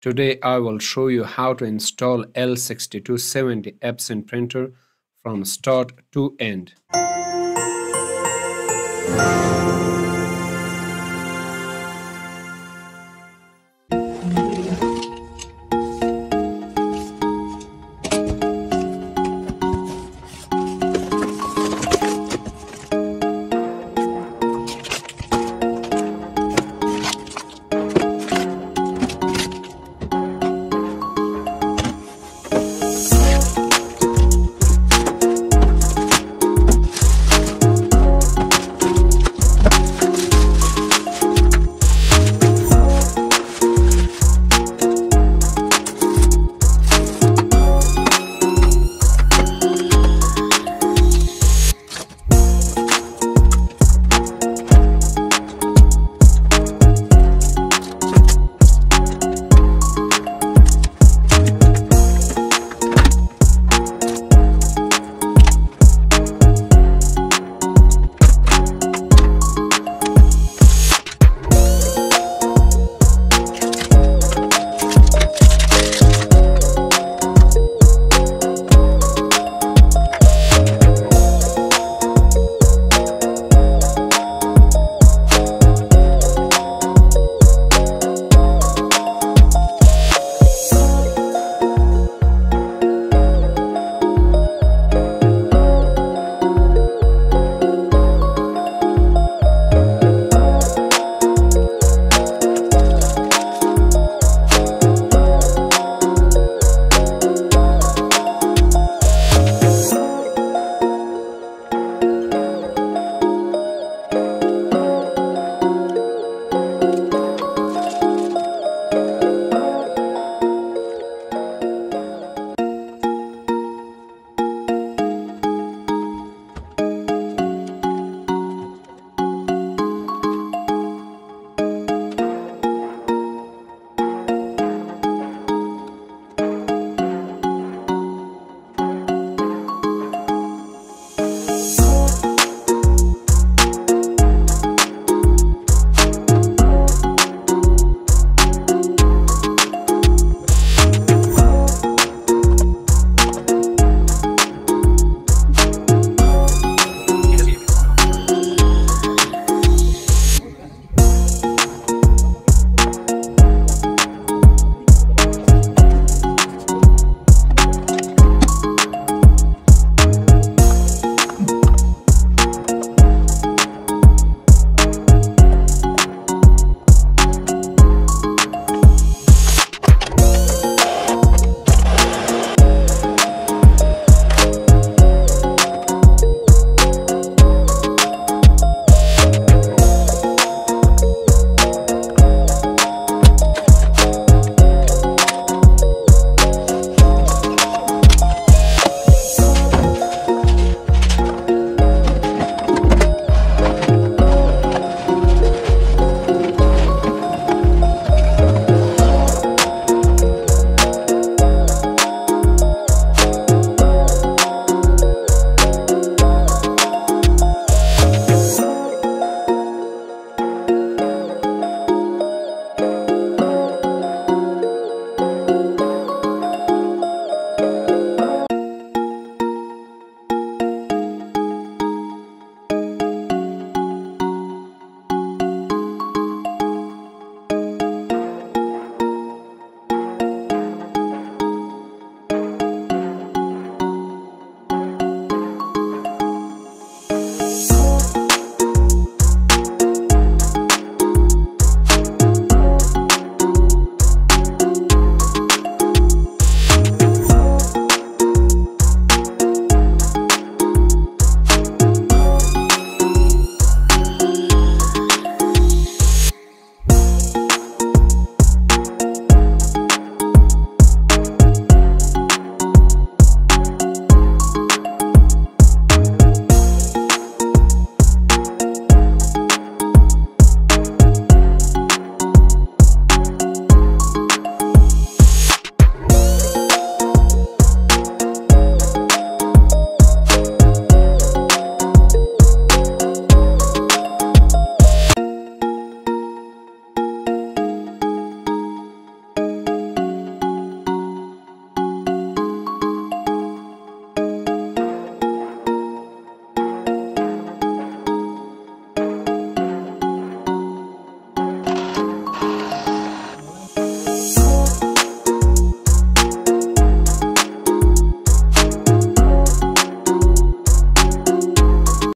Today I will show you how to install L6270 Epson printer from start to end.